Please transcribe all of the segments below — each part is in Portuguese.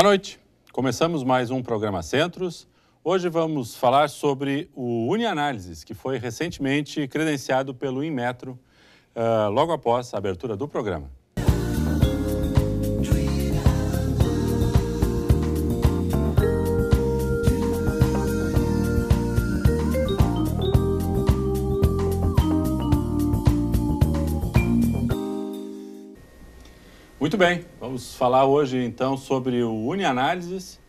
Boa noite. Começamos mais um programa Centros. Hoje vamos falar sobre o UniAnálises, que foi recentemente credenciado pelo Inmetro, uh, logo após a abertura do programa. Muito bem, vamos falar hoje então sobre o UniAnálises,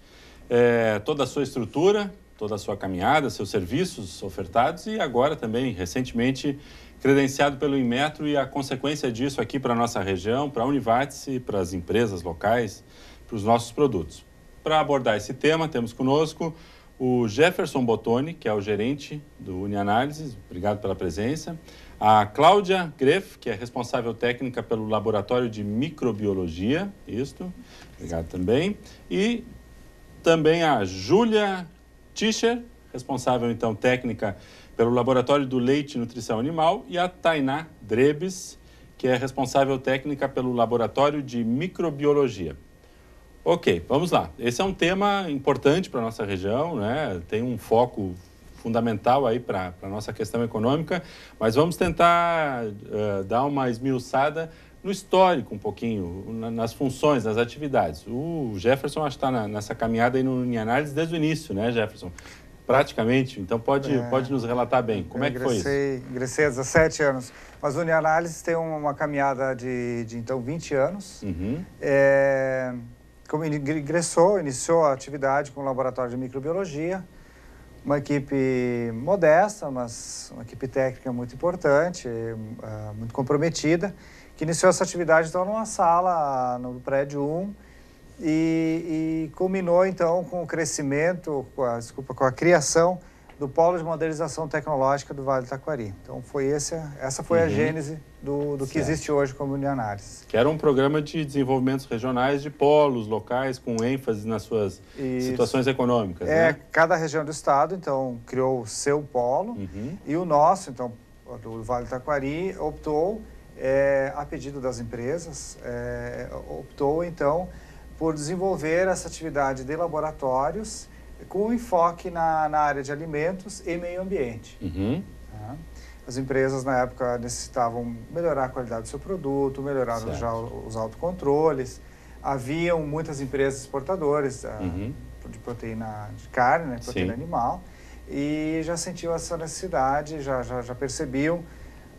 é, toda a sua estrutura, toda a sua caminhada, seus serviços ofertados e agora também, recentemente, credenciado pelo Inmetro e a consequência disso aqui para a nossa região, para a Univates para as empresas locais, para os nossos produtos. Para abordar esse tema, temos conosco o Jefferson Bottoni, que é o gerente do UniAnálises, obrigado pela presença, a Cláudia Greff, que é responsável técnica pelo Laboratório de Microbiologia, isto, obrigado também, e também a Júlia Tischer, responsável então técnica pelo Laboratório do Leite e Nutrição Animal, e a Tainá Drebes, que é responsável técnica pelo Laboratório de Microbiologia. Ok, vamos lá. Esse é um tema importante para a nossa região, né? tem um foco fundamental aí para a nossa questão econômica, mas vamos tentar uh, dar uma esmiuçada no histórico um pouquinho, na, nas funções, nas atividades. O Jefferson acho que está nessa caminhada aí no, em análise desde o início, né, Jefferson? Praticamente, então pode, é, pode nos relatar bem. Como é que foi isso? Ingressei há 17 anos, mas o Unianálise tem uma caminhada de, de então 20 anos. Uhum. É, como ingressou, iniciou a atividade com o laboratório de microbiologia, uma equipe modesta, mas uma equipe técnica muito importante, uh, muito comprometida, que iniciou essa atividade então numa sala no prédio 1 e, e culminou então com o crescimento, com a, desculpa, com a criação do Polo de Modernização Tecnológica do Vale do Taquari. Então, foi esse, essa foi uhum. a gênese do, do que existe hoje como Unianálise. Que era um programa de desenvolvimentos regionais de polos locais, com ênfase nas suas Isso. situações econômicas, É, né? cada região do estado, então, criou o seu polo, uhum. e o nosso, então, do Vale do Taquari, optou, é, a pedido das empresas, é, optou, então, por desenvolver essa atividade de laboratórios com enfoque na, na área de alimentos e meio ambiente. Uhum. Tá? As empresas, na época, necessitavam melhorar a qualidade do seu produto, melhorar certo. já os autocontroles. Haviam muitas empresas exportadoras ah, uhum. de proteína de carne, né, proteína Sim. animal, e já sentiam essa necessidade, já, já, já percebiam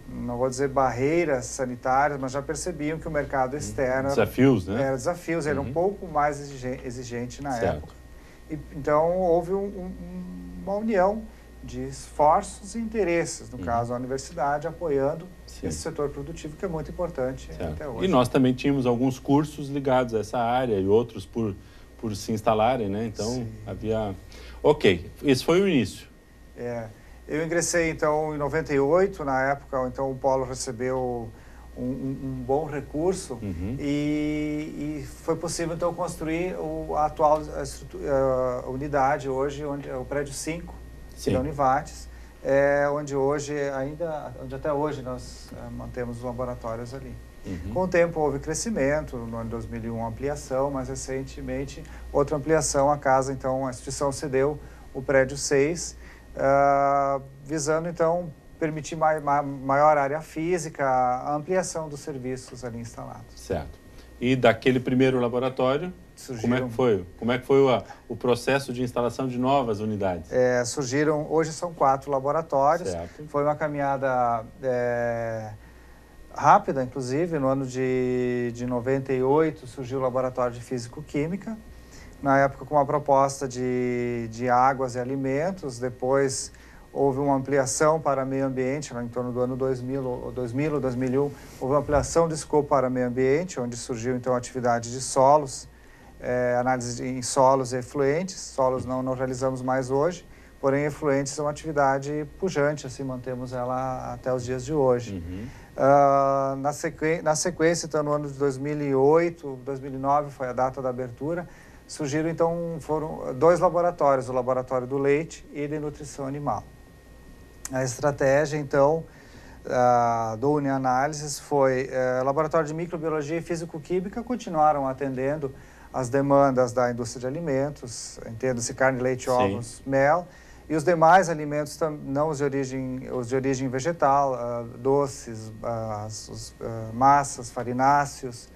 não vou dizer barreiras sanitárias, mas já percebiam que o mercado externo... Desafios, né? Era desafios, era uhum. um pouco mais exigente na certo. época. Então, houve um, um, uma união de esforços e interesses, no uhum. caso, a universidade apoiando Sim. esse setor produtivo, que é muito importante certo. até hoje. E nós também tínhamos alguns cursos ligados a essa área e outros por, por se instalarem, né? Então, Sim. havia... Ok, esse foi o início. É, eu ingressei, então, em 98, na época, então o Polo recebeu um, um, bom recurso uhum. e, e, foi possível então construir o, a atual a, a unidade hoje, onde é o prédio 5 da Univates, é, onde hoje ainda, onde até hoje nós é, mantemos os laboratórios ali. Uhum. Com o tempo houve crescimento, no ano de 2001 ampliação, mas recentemente outra ampliação, a casa, então a instituição cedeu o prédio 6, uh, ah, visando então permitir mai, maior área física, a ampliação dos serviços ali instalados. Certo. E daquele primeiro laboratório, surgiram, como é que foi? Como é que foi o, o processo de instalação de novas unidades? É, surgiram, hoje são quatro laboratórios. Certo. Foi uma caminhada é, rápida, inclusive. No ano de, de 98 surgiu o laboratório de Físico-Química. Na época com uma proposta de, de águas e alimentos, depois houve uma ampliação para meio ambiente, em torno do ano 2000, 2000 ou 2001, houve uma ampliação de escopo para meio ambiente, onde surgiu então a atividade de solos, é, análise em solos e efluentes, solos não, não realizamos mais hoje, porém efluentes é uma atividade pujante, assim mantemos ela até os dias de hoje. Uhum. Uh, na, sequ... na sequência, então no ano de 2008, 2009 foi a data da abertura, surgiram então foram dois laboratórios, o laboratório do leite e de nutrição animal. A estratégia, então, uh, do UniAnálises foi uh, laboratório de microbiologia e físico-química continuaram atendendo as demandas da indústria de alimentos, entenda-se carne, leite, ovos, Sim. mel, e os demais alimentos, não os de origem, os de origem vegetal, uh, doces, uh, os, uh, massas, farináceos.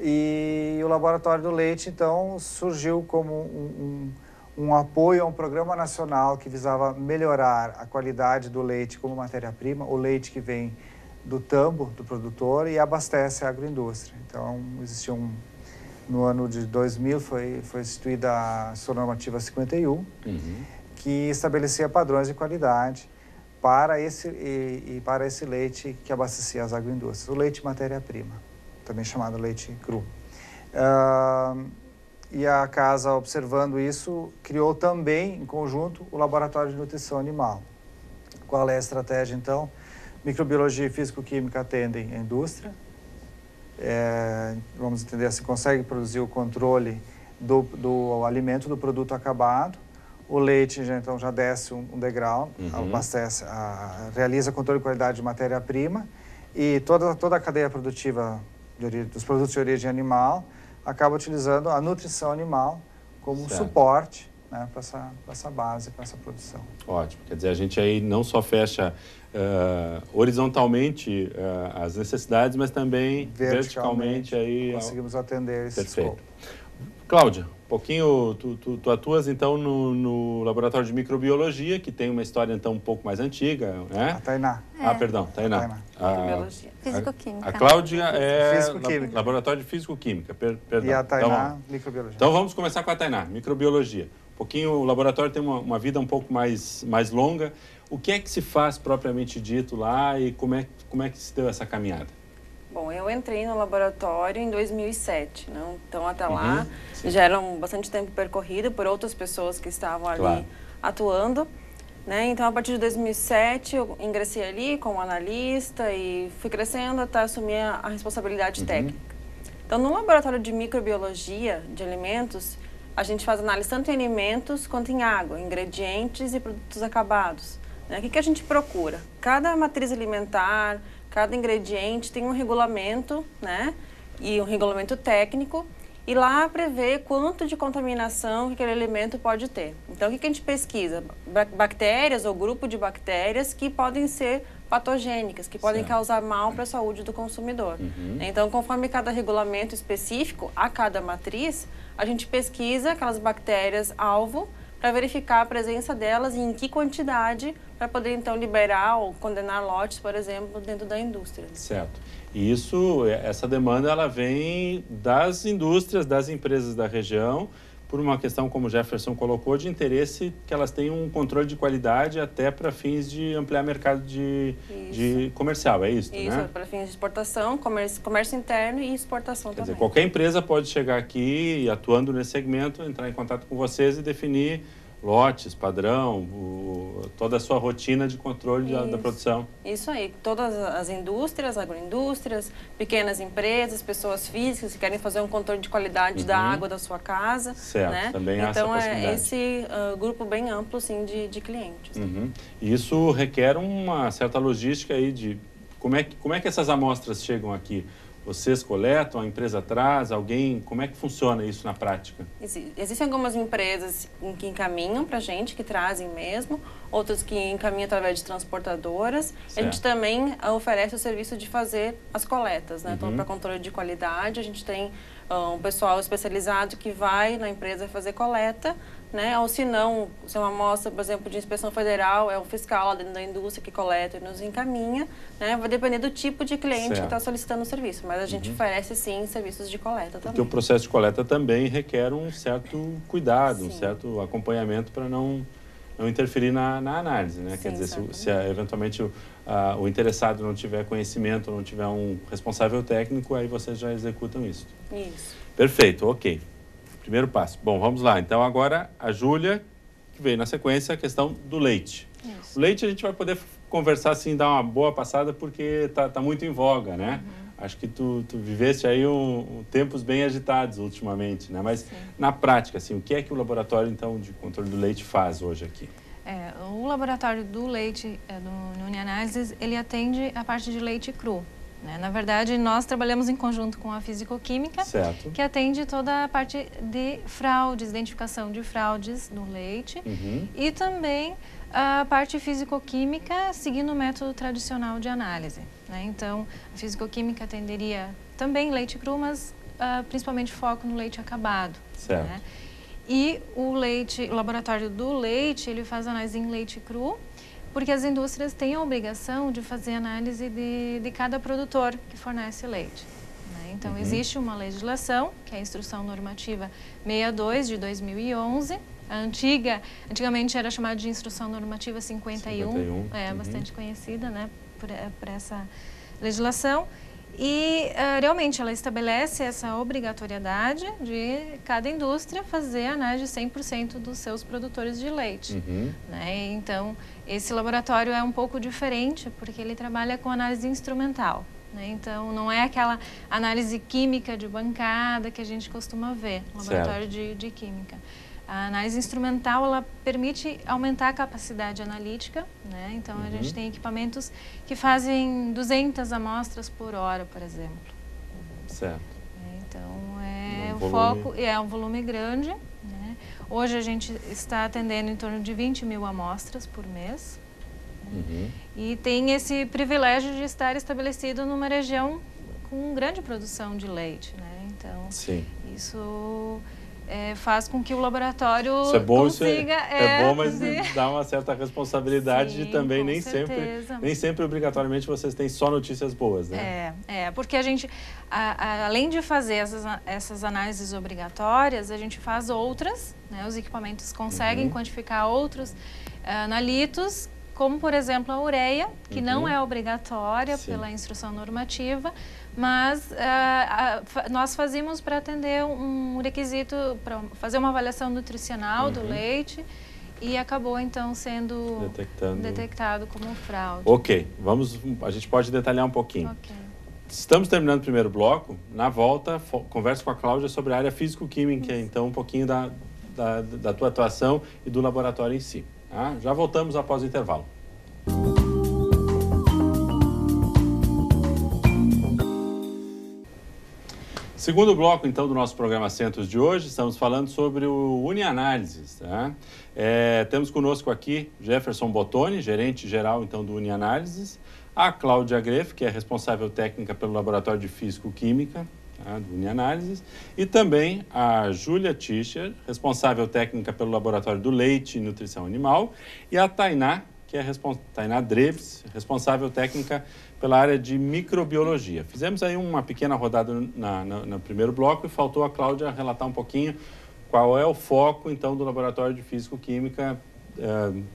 E o Laboratório do Leite, então, surgiu como um, um, um apoio a um programa nacional que visava melhorar a qualidade do leite como matéria-prima, o leite que vem do tambo do produtor e abastece a agroindústria. Então, existia um, no ano de 2000 foi, foi instituída a sua normativa 51, uhum. que estabelecia padrões de qualidade para esse, e, e, para esse leite que abastecia as agroindústrias. O leite matéria-prima, também chamado leite cru. Uh, e a casa, observando isso, criou também, em conjunto, o Laboratório de Nutrição Animal. Qual é a estratégia, então? Microbiologia e Físico-Química atendem a indústria, é, vamos entender se consegue produzir o controle do, do alimento, do produto acabado. O leite já, então já desce um, um degrau, uhum. abastece, a, realiza controle de qualidade de matéria-prima e toda, toda a cadeia produtiva de, dos produtos de origem animal acaba utilizando a nutrição animal como certo. suporte né, para essa, essa base, para essa produção. Ótimo. Quer dizer, a gente aí não só fecha uh, horizontalmente uh, as necessidades, mas também verticalmente, verticalmente aí conseguimos atender esse Perfeito. Escopo. Cláudia, um pouquinho, tu, tu, tu atuas então no, no, laboratório de microbiologia, que tem uma história então um pouco mais antiga, né? A Tainá. É. Ah, perdão, Tainá. Tainá. Microbiologia. Físico-química. A, a Cláudia é laboratório de físico-química, per, perdão. E a Tainá, então, microbiologia. Então vamos começar com a Tainá, microbiologia. Um pouquinho, o laboratório tem uma, uma vida um pouco mais, mais longa. O que é que se faz propriamente dito lá e como é, como é que se deu essa caminhada? Bom, eu entrei no laboratório em 2007, né? então até lá uhum, já era um bastante tempo percorrido por outras pessoas que estavam ali claro. atuando. Né? Então, a partir de 2007, eu ingressei ali como analista e fui crescendo até assumir a, a responsabilidade uhum. técnica. Então, no laboratório de microbiologia de alimentos, a gente faz análise tanto em alimentos quanto em água, ingredientes e produtos acabados. Né? O que, que a gente procura? Cada matriz alimentar, cada ingrediente tem um regulamento, né? E um regulamento técnico, e lá prevê quanto de contaminação que aquele alimento pode ter. Então, o que, a gente pesquisa? Bactérias ou grupo de bactérias que podem ser patogênicas, que podem certo. causar mal para a saúde do consumidor. Uhum. Então, conforme cada regulamento específico, a cada matriz, a gente pesquisa aquelas bactérias alvo para verificar a presença delas e em que quantidade para poder então liberar ou condenar lotes, por exemplo, dentro da indústria. Certo. E isso, essa demanda, ela vem das indústrias, das empresas da região, por uma questão, como Jefferson colocou, de interesse que elas tenham um controle de qualidade até para fins de ampliar mercado de, de comercial, é isso, Isso, né? para fins de exportação, comércio, comércio interno e exportação Quer também. Dizer, qualquer empresa pode chegar aqui e atuando nesse segmento, entrar em contato com vocês e definir lotes, padrão, o, toda a sua rotina de controle da, da, produção. Isso aí, todas as indústrias, agroindústrias, pequenas empresas, pessoas físicas que querem fazer um controle de qualidade uhum. da água da sua casa. Certo, né? também há Então essa é esse uh, grupo bem amplo sim, de, de clientes. Uhum. Isso requer uma certa logística aí de como é, que, como é que essas amostras chegam aqui? Vocês coletam, a empresa traz, alguém? Como é que funciona isso na prática? Existem algumas empresas que encaminham para a gente, que trazem mesmo, outras que encaminham através de transportadoras. Certo. A gente também oferece o serviço de fazer as coletas, né? Então, uhum. Então, para controle de qualidade, a gente tem ah, um pessoal especializado que vai na empresa fazer coleta né? Ou se não, se é uma amostra, por exemplo, de inspeção federal, é o fiscal lá dentro da indústria que coleta e nos encaminha, né? Vai depender do tipo de cliente certo. que está solicitando o serviço, mas a gente uhum. oferece sim serviços de coleta também. Porque o processo de coleta também requer um certo cuidado, sim. um certo acompanhamento para não não interferir na, na análise, né? Sim, Quer dizer, se, se, eventualmente o, a, o interessado não tiver conhecimento, não tiver um responsável técnico, aí vocês já executam isso. Isso. Perfeito, ok. Primeiro passo. Bom, vamos lá. Então, agora a Júlia, que veio na sequência, a questão do leite. Isso. O leite a gente vai poder conversar, assim, dar uma boa passada, porque está tá muito em voga, né? Uhum. Acho que tu, tu viveste aí um, um, tempos bem agitados ultimamente, né? Mas, Sim. na prática, assim, o que é que o laboratório, então, de controle do leite faz hoje aqui? É, o laboratório do leite, é, do, Unianálises, ele atende a parte de leite cru. Né? Na verdade, nós trabalhamos em conjunto com a Fisicoquímica, certo. que atende toda a parte de fraudes, identificação de fraudes no leite uhum. e também a parte fisicoquímica seguindo o método tradicional de análise. Né? Então, a fisicoquímica atenderia também leite cru, mas uh, principalmente foco no leite acabado. Certo. Né? E o leite, o laboratório do leite, ele faz análise em leite cru, porque as indústrias têm a obrigação de fazer análise de, de cada produtor que fornece leite. Né? Então, uhum. existe uma legislação, que é a Instrução Normativa 62 de 2011, a antiga, antigamente era chamada de Instrução Normativa 51, 51 é uhum. bastante conhecida né, por, por essa legislação. E uh, realmente ela estabelece essa obrigatoriedade de cada indústria fazer análise de 100% dos seus produtores de leite. Uhum. Né? Então, esse laboratório é um pouco diferente porque ele trabalha com análise instrumental. Né? Então, não é aquela análise química de bancada que a gente costuma ver no laboratório de, de química. A análise instrumental ela permite aumentar a capacidade analítica, né? Então uhum. a gente uhum. tem equipamentos que fazem 200 amostras por hora, por exemplo. Certo. Então é, é um o volume... foco é um volume grande. Hoje a gente está atendendo em torno de 20 mil amostras por mês. Uhum. E tem esse privilégio de estar estabelecido numa região com grande produção de leite, né? Então Sim. isso é, faz com que o laboratório isso é bom, consiga... Isso é, é, é, bom, mas de... dá uma certa responsabilidade Sim, de também nem certeza. sempre, nem sempre obrigatoriamente vocês têm só notícias boas, né? É, é porque a gente, a, a, além de fazer essas, essas análises obrigatórias, a gente faz outras, né? Os equipamentos conseguem uhum. quantificar outros uh, analitos como por exemplo a ureia, que uhum. não é obrigatória Sim. pela instrução normativa, mas uh, nós fazíamos para atender um requisito, para fazer uma avaliação nutricional uhum. do leite e acabou então sendo Detectando. detectado como fraude. Ok, vamos, a gente pode detalhar um pouquinho. Okay. Estamos terminando o primeiro bloco. Na volta, converso com a Cláudia sobre a área físico-química, então um pouquinho da, da, da, tua atuação e do laboratório em si. Tá? Já voltamos após o intervalo. Segundo bloco, então, do nosso programa Centros de hoje, estamos falando sobre o Unianálises. Tá? É, temos conosco aqui Jefferson Bottoni, gerente geral, então, do Unianálises, a Cláudia Greff, que é responsável técnica pelo Laboratório de Físico-Química tá? do Unianálises, e também a Júlia Tischer, responsável técnica pelo Laboratório do Leite e Nutrição Animal, e a Tainá, que é respons... Tainá Dreves, responsável técnica pela área de microbiologia. Fizemos aí uma pequena rodada na, na, no primeiro bloco e faltou a Cláudia relatar um pouquinho qual é o foco, então, do Laboratório de Físico-Química,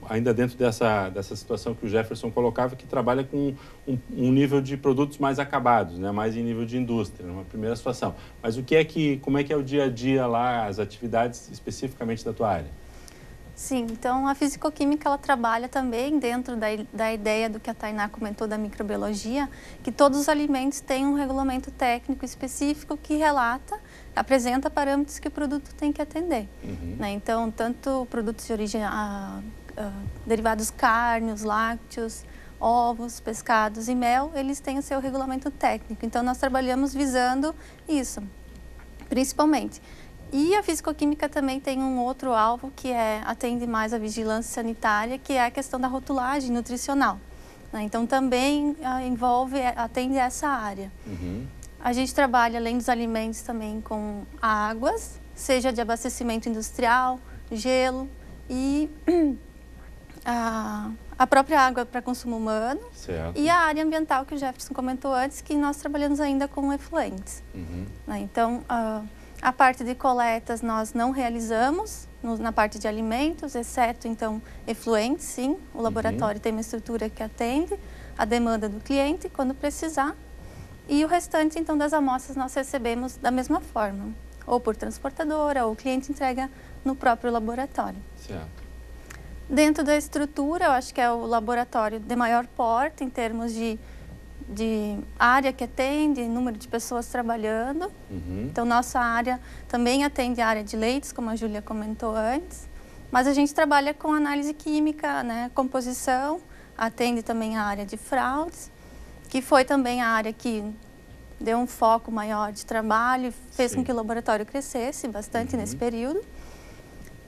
ainda dentro dessa, dessa situação que o Jefferson colocava, que trabalha com um, um, nível de produtos mais acabados, né? mais em nível de indústria, numa primeira situação. Mas o que é que, como é que é o dia a dia lá, as atividades especificamente da tua área? Sim, então a fisicoquímica ela trabalha também dentro da, da ideia do que a Tainá comentou da microbiologia, que todos os alimentos têm um regulamento técnico específico que relata, apresenta parâmetros que o produto tem que atender. Uhum. Né? Então, tanto produtos de origem, a, a, derivados carnes, lácteos, ovos, pescados e mel, eles têm o seu regulamento técnico. Então, nós trabalhamos visando isso, principalmente. E a fisicoquímica também tem um outro alvo que é atende mais a vigilância sanitária, que é a questão da rotulagem nutricional. Né? Então também ah, envolve, atende essa área. Uhum. A gente trabalha, além dos alimentos, também com águas, seja de abastecimento industrial, gelo e a, a própria água para consumo humano. Certo. E a área ambiental que o Jefferson comentou antes, que nós trabalhamos ainda com efluentes. Uhum. Né? Então, uh, a parte de coletas nós não realizamos no, na parte de alimentos, exceto então efluentes, sim. O uhum. laboratório uhum. tem uma estrutura que atende a demanda do cliente quando precisar. E o restante então das amostras nós recebemos da mesma forma, ou por transportadora, ou o cliente entrega no próprio laboratório. Certo. Dentro da estrutura, eu acho que é o laboratório de maior porte em termos de de área que atende, número de pessoas trabalhando. Uhum. Então, nossa área também atende a área de leites, como a Júlia comentou antes. Mas a gente trabalha com análise química, né, composição, atende também a área de fraudes. Que foi também a área que deu um foco maior de trabalho, fez Sim. com que o laboratório crescesse bastante uhum. nesse período.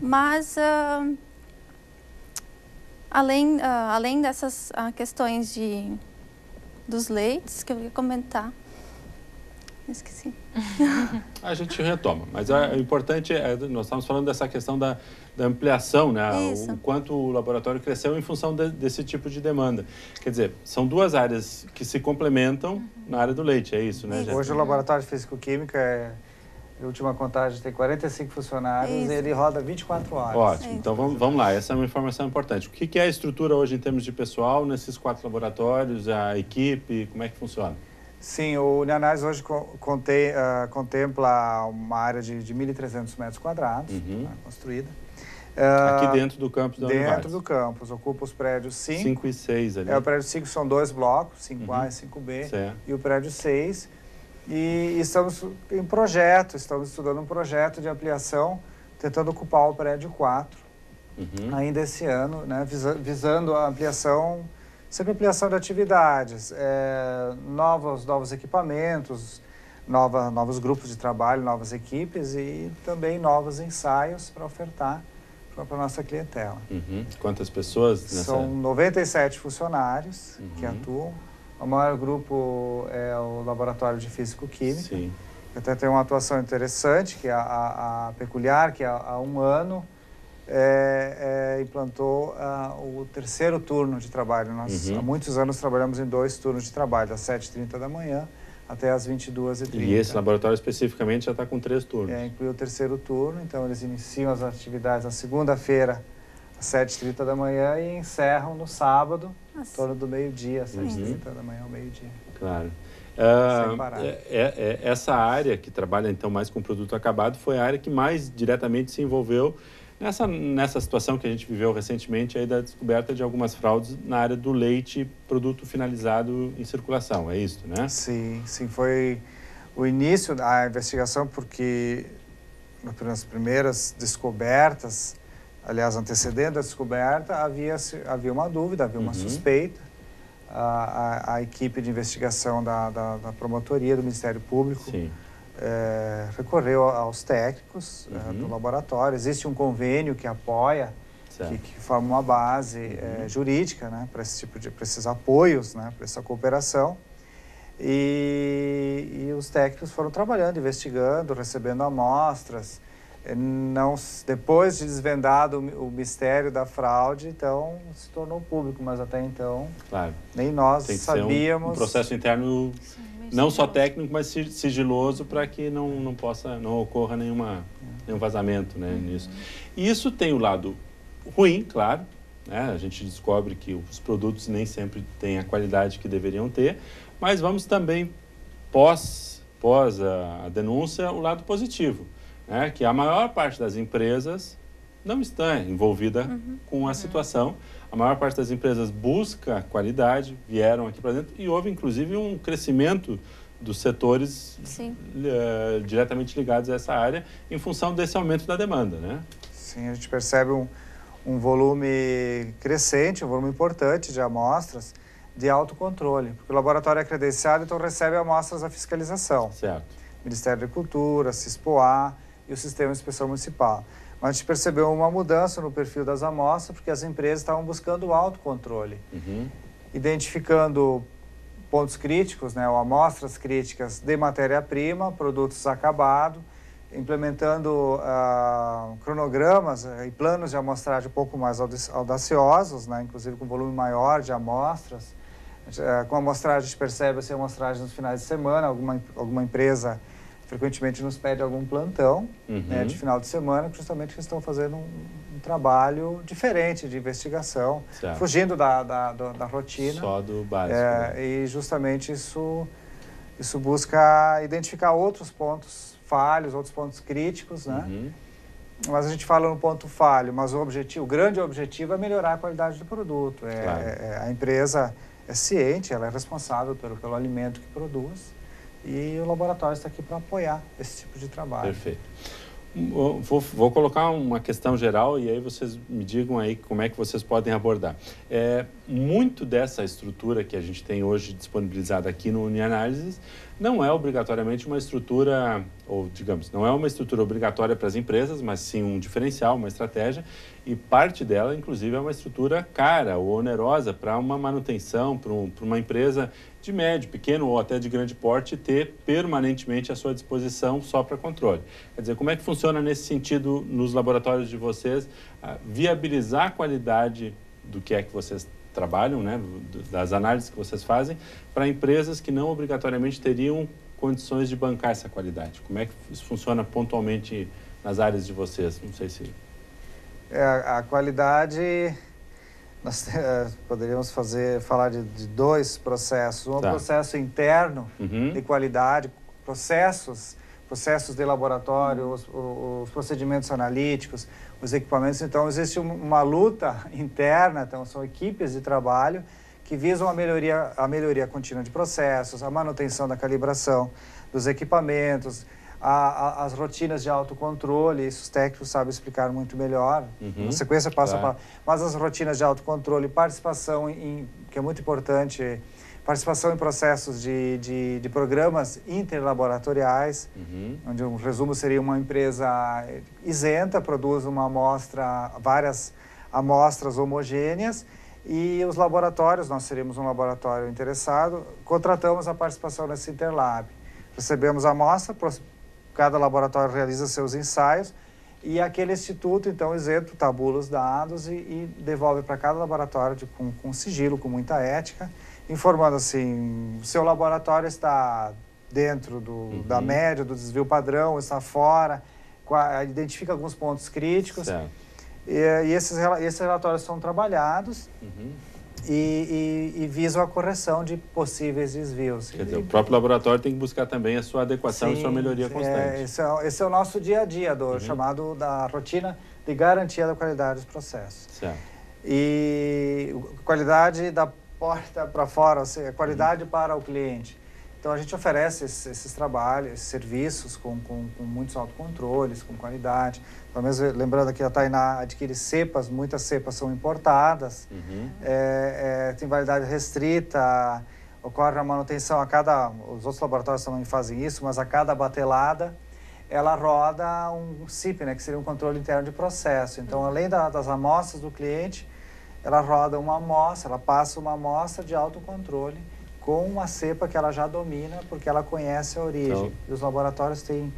Mas, uh, além, uh, além dessas uh, questões de, dos leites, que eu ia comentar, esqueci. a gente retoma, mas o importante é, nós estamos falando dessa questão da, da ampliação, né? O, quanto o laboratório cresceu em função de, desse tipo de demanda. Quer dizer, são duas áreas que se complementam uhum. na área do leite, é isso, né? Isso. Hoje o laboratório de físico-química é a última contagem tem 45 funcionários Isso. e ele roda 24 horas. Ótimo. Então vamos, vamos lá, essa é uma informação importante. O que é a estrutura hoje em termos de pessoal nesses quatro laboratórios, a equipe, como é que funciona? Sim, o Unianais hoje contei, uh, contempla uma área de, de 1.300 metros quadrados uhum. né, construída. Uh, Aqui dentro do campus da Dentro do campus, ocupa os prédios 5. 5 e 6 ali. É, o prédio 5 são dois blocos, 5A uhum. e 5B. Certo. E o prédio 6. E estamos em projeto, estamos estudando um projeto de ampliação, tentando ocupar o prédio 4 uhum. ainda esse ano, né, visando a ampliação sempre ampliação de atividades, é, novos, novos equipamentos, nova, novos grupos de trabalho, novas equipes e também novos ensaios para ofertar para a nossa clientela. Uhum. Quantas pessoas? Nessa... São 97 funcionários uhum. que atuam. O maior grupo é o Laboratório de Físico-Química. Sim. Até tem uma atuação interessante, que é a, a, a peculiar, que há, há um ano é, é, implantou uh, o terceiro turno de trabalho. Nós uhum. há muitos anos trabalhamos em dois turnos de trabalho, das 7h30 da manhã até as 22h30. E esse laboratório especificamente já está com três turnos? É, inclui o terceiro turno, então eles iniciam as atividades na segunda-feira, às 7h30 da manhã e encerram no sábado, em torno do meio-dia, às 7h30 uhum. da manhã ao meio-dia. Claro. Uh, é, é, é, essa área que trabalha então mais com produto acabado foi a área que mais diretamente se envolveu Nessa, nessa situação que a gente viveu recentemente aí da descoberta de algumas fraudes na área do leite, produto finalizado em circulação, é isso, né? Sim, sim, foi o início da investigação porque nas primeiras descobertas, aliás, antecedendo a descoberta, havia, havia uma dúvida, havia uma uhum. suspeita. A, a, a, equipe de investigação da, da, da promotoria do Ministério Público Sim é, recorreu aos técnicos é, uhum. do laboratório. Existe um convênio que apoia, que, que, forma uma base uhum. é, jurídica né, para esse tipo de esses apoios, né, para essa cooperação. E, e, os técnicos foram trabalhando, investigando, recebendo amostras. Não, depois de desvendado o, o mistério da fraude, então se tornou público, mas até então claro. nem nós sabíamos. Um, um processo interno Sim não só técnico, mas sigiloso para que não, não possa, não ocorra nenhuma, nenhum vazamento né, nisso. E isso tem o lado ruim, claro, né? a gente descobre que os produtos nem sempre têm a qualidade que deveriam ter, mas vamos também, pós, pós a, a denúncia, o lado positivo, né? que a maior parte das empresas não está envolvida uhum. com a situação. A maior parte das empresas busca qualidade, vieram aqui para dentro e houve inclusive um crescimento dos setores uh, diretamente ligados a essa área em função desse aumento da demanda, né? Sim, a gente percebe um, um volume crescente, um volume importante de amostras de autocontrole, porque o laboratório é credenciado, então recebe amostras da fiscalização. Certo. Ministério da Agricultura, CISPOA e o Sistema de Inspeção Municipal. A gente percebeu uma mudança no perfil das amostras, porque as empresas estavam buscando o autocontrole, uhum. identificando pontos críticos, né, ou amostras críticas de matéria-prima, produtos acabados, implementando uh, cronogramas uh, e planos de amostragem um pouco mais audaciosos, né, inclusive com volume maior de amostras. Uh, com a amostragem, a gente percebe assim, amostragem nos finais de semana, alguma, alguma empresa frequentemente nos pede algum plantão uhum. né, de final de semana, justamente que estão fazendo um, um trabalho diferente de investigação, certo. fugindo da, da, da, da, rotina. Só do básico. É, né? E justamente isso, isso busca identificar outros pontos falhos, outros pontos críticos, né? Uhum. Mas a gente fala no ponto falho, mas o objetivo, o grande objetivo é melhorar a qualidade do produto. É, claro. é, a empresa é ciente, ela é responsável pelo, pelo alimento que produz e o laboratório está aqui para apoiar esse tipo de trabalho. Perfeito. Vou, vou, colocar uma questão geral e aí vocês me digam aí como é que vocês podem abordar. É, muito dessa estrutura que a gente tem hoje disponibilizada aqui no Unianálises não é obrigatoriamente uma estrutura, ou digamos, não é uma estrutura obrigatória para as empresas, mas sim um diferencial, uma estratégia, e parte dela, inclusive, é uma estrutura cara ou onerosa para uma manutenção, para um, uma empresa de médio, pequeno ou até de grande porte ter permanentemente à sua disposição só para controle. Quer dizer, como é que funciona nesse sentido nos laboratórios de vocês, viabilizar a qualidade do que é que vocês trabalham, né, das análises que vocês fazem, para empresas que não obrigatoriamente teriam condições de bancar essa qualidade? Como é que isso funciona pontualmente nas áreas de vocês? Não sei se... É, a qualidade nós é, poderíamos fazer, falar de, de dois processos. Um tá. processo interno uhum. de qualidade, processos, processos de laboratório, os, os, procedimentos analíticos, os equipamentos. Então, existe uma luta interna, então são equipes de trabalho que visam a melhoria, a melhoria contínua de processos, a manutenção da calibração dos equipamentos, a, a, as rotinas de autocontrole, isso os técnicos sabem explicar muito melhor. Uhum. Na sequência passa tá. para... Mas as rotinas de autocontrole, participação em, que é muito importante, participação em processos de, de, de programas interlaboratoriais, uhum. onde um resumo seria uma empresa isenta, produz uma amostra, várias amostras homogêneas, e os laboratórios, nós seríamos um laboratório interessado, contratamos a participação nesse Interlab. Recebemos a amostra, cada laboratório realiza seus ensaios e aquele instituto, então, isento, tabula os dados e, e devolve para cada laboratório de, com, com sigilo, com muita ética, informando assim, o seu laboratório está dentro do, uhum. da média, do desvio padrão, está fora, identifica alguns pontos críticos. Certo. E, e esses, esses relatórios são trabalhados. Uhum e, e, e, visam a correção de possíveis desvios. Quer dizer, o próprio laboratório tem que buscar também a sua adequação Sim, e sua melhoria constante. É, esse, é, esse é o nosso dia a dia, do uhum. chamado da rotina de garantia da qualidade dos processos. Certo. E qualidade da porta para fora, ou seja, qualidade uhum. para o cliente. Então a gente oferece esses, esses trabalhos, esses serviços com, com, com, muitos autocontroles, com qualidade. Pelo menos lembrando que a Tainá adquire cepas, muitas cepas são importadas, uhum. é, é, tem validade restrita, ocorre a manutenção a cada. Os outros laboratórios também fazem isso, mas a cada batelada ela roda um CIP, né, que seria um controle interno de processo. Então, além da, das amostras do cliente, ela roda uma amostra, ela passa uma amostra de autocontrole com uma cepa que ela já domina, porque ela conhece a origem. Então, e os laboratórios têm,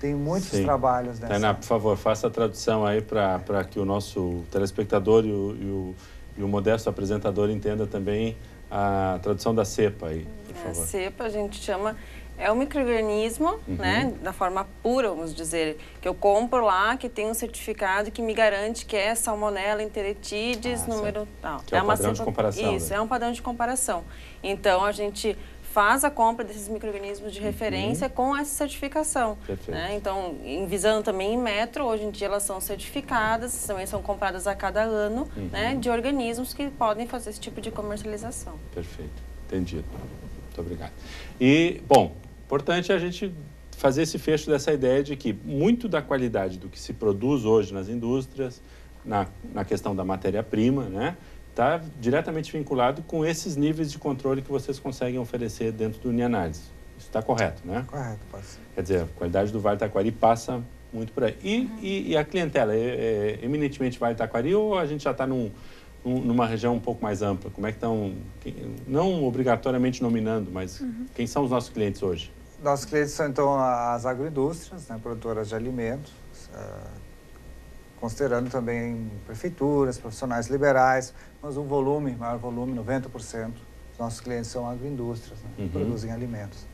têm muitos sim. trabalhos dessa. Tainá, por favor, faça a tradução aí para que o nosso telespectador e o, e o, e o modesto apresentador entenda também a tradução da cepa aí, por favor. A cepa a gente chama é um microorganismo, uhum. né, da forma pura, vamos dizer, que eu compro lá, que tem um certificado que me garante que é salmonella enteritidis, ah, número tal. Que é, é um padrão de comparação. Isso, né? é um padrão de comparação. Então, a gente faz a compra desses microorganismos de uhum. referência uhum. com essa certificação. Né? Então, visando também em metro, hoje em dia elas são certificadas, também são compradas a cada ano, uhum. né, de organismos que podem fazer esse tipo de comercialização. Perfeito, entendido. Muito obrigado. E, bom, Importante a gente fazer esse fecho dessa ideia de que muito da qualidade do que se produz hoje nas indústrias, na, na questão da matéria-prima, né, está diretamente vinculado com esses níveis de controle que vocês conseguem oferecer dentro do Unianálise. Isso está correto, né? Correto, ser. Quer dizer, a qualidade do Vale Taquari passa muito por aí. E, uhum. e, e a clientela é, é, eminentemente Vale Taquari ou a gente já está num, num, numa região um pouco mais ampla? Como é que estão, não obrigatoriamente nominando, mas uhum. quem são os nossos clientes hoje? Nossos clientes são, então, as agroindústrias, né, produtoras de alimentos, uh, considerando também prefeituras, profissionais liberais, mas um volume, maior volume, 90% dos nossos clientes são agroindústrias, né, uhum. produzem alimentos.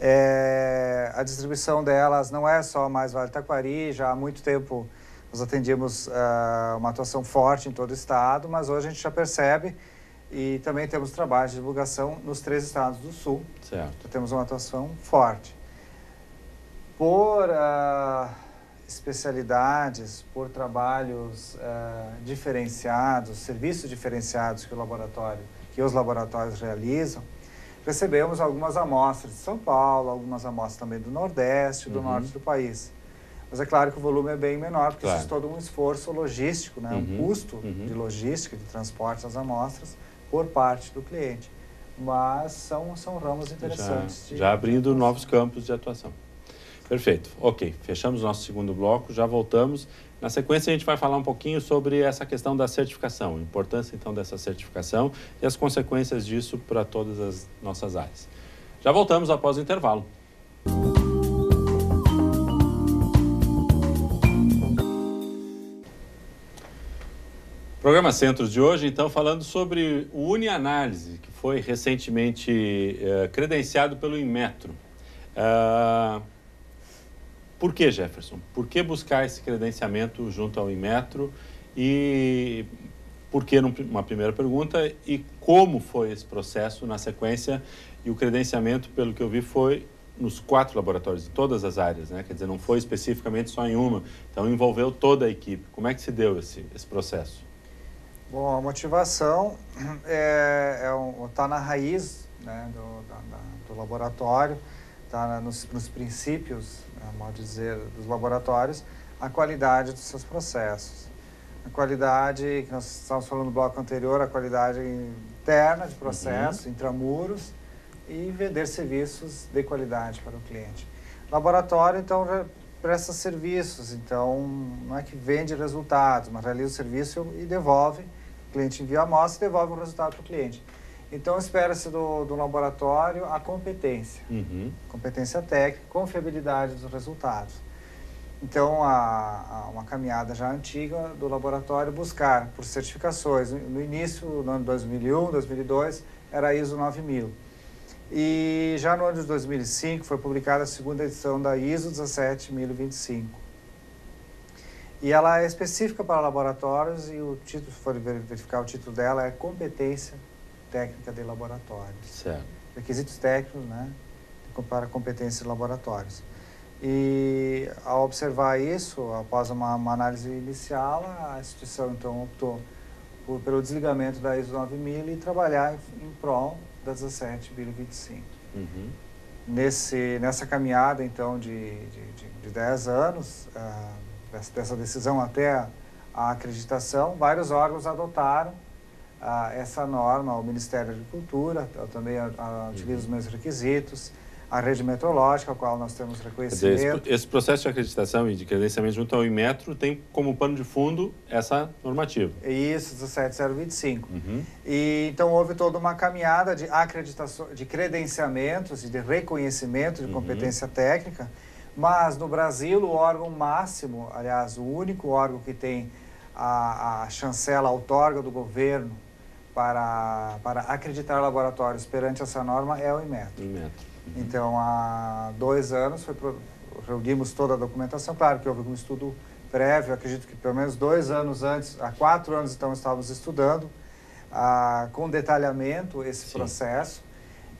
É, a distribuição delas não é só mais Vale Taquari, já há muito tempo nós atendíamos uh, uma atuação forte em todo o estado, mas hoje a gente já percebe e também temos trabalhos de divulgação nos três estados do Sul. Certo. Então, temos uma atuação forte. Por uh, especialidades, por trabalhos uh, diferenciados, serviços diferenciados que o laboratório, que os laboratórios realizam, recebemos algumas amostras de São Paulo, algumas amostras também do Nordeste, do uhum. Norte do país. Mas é claro que o volume é bem menor, porque claro. existe todo um esforço logístico, né? Uhum. um custo uhum. de logística, de transporte das amostras por parte do cliente. Mas são, são ramos interessantes. Já, de, já abrindo novos campos de atuação. Perfeito. Ok, fechamos o nosso segundo bloco, já voltamos. Na sequência, a gente vai falar um pouquinho sobre essa questão da certificação, a importância então dessa certificação e as consequências disso para todas as nossas áreas. Já voltamos após o intervalo. Programa Centros de hoje, então, falando sobre o UniAnálise, que foi recentemente uh, credenciado pelo Inmetro. Uh, por que, Jefferson? Por que buscar esse credenciamento junto ao Inmetro? E por que, uma primeira pergunta, e como foi esse processo na sequência? E o credenciamento, pelo que eu vi, foi nos quatro laboratórios, em todas as áreas, né? Quer dizer, não foi especificamente só em uma. Então, envolveu toda a equipe. Como é que se deu esse, esse processo? Bom, a motivação é, é um, tá na raiz né, do, da, da, do laboratório, está nos, nos princípios mal dizer, dos laboratórios, a qualidade dos seus processos. A qualidade, que nós estávamos falando no bloco anterior, a qualidade interna de processo, uhum. intramuros, e vender serviços de qualidade para o cliente. Laboratório, então, presta serviços, então, não é que vende resultados, mas realiza o serviço e devolve, o cliente envia a amostra e devolve o resultado para o cliente. Então, espera-se do, do laboratório a competência, uhum. competência técnica, confiabilidade dos resultados. Então, a, a, uma caminhada já antiga do laboratório buscar por certificações. No início, no ano 2001, 2002, era ISO 9000. E já no ano de 2005 foi publicada a segunda edição da ISO 17025. E ela é específica para laboratórios e o título, se for verificar o título dela, é competência técnica de laboratórios. Certo. Requisitos técnicos, né? Para competências de laboratórios. E ao observar isso, após uma, uma, análise inicial, a instituição então optou por, pelo desligamento da ISO 9000 e trabalhar em, em prol da 17025. Uhum. Nesse, nessa caminhada então de, de, de, de 10 anos, uh, dessa, decisão até a, a acreditação, vários órgãos adotaram a, essa norma, o Ministério da Agricultura também a, a, utiliza uhum. os mesmos requisitos, a rede metrológica, a qual nós temos reconhecimento. Dizer, esse, esse, processo de acreditação e de credenciamento junto ao Inmetro tem como pano de fundo essa normativa. Isso, 17025. Uhum. E, então houve toda uma caminhada de acreditação, de credenciamentos e de reconhecimento de uhum. competência técnica, mas no Brasil o órgão máximo, aliás, o único órgão que tem a, a chancela, a outorga do governo para, para acreditar laboratórios perante essa norma é o Inmetro. Inmetro. Então, há dois anos, foi pro, reunimos toda a documentação. Claro que houve um estudo prévio, acredito que pelo menos dois anos antes, há quatro anos, então, estávamos estudando ah, com detalhamento esse Sim. processo.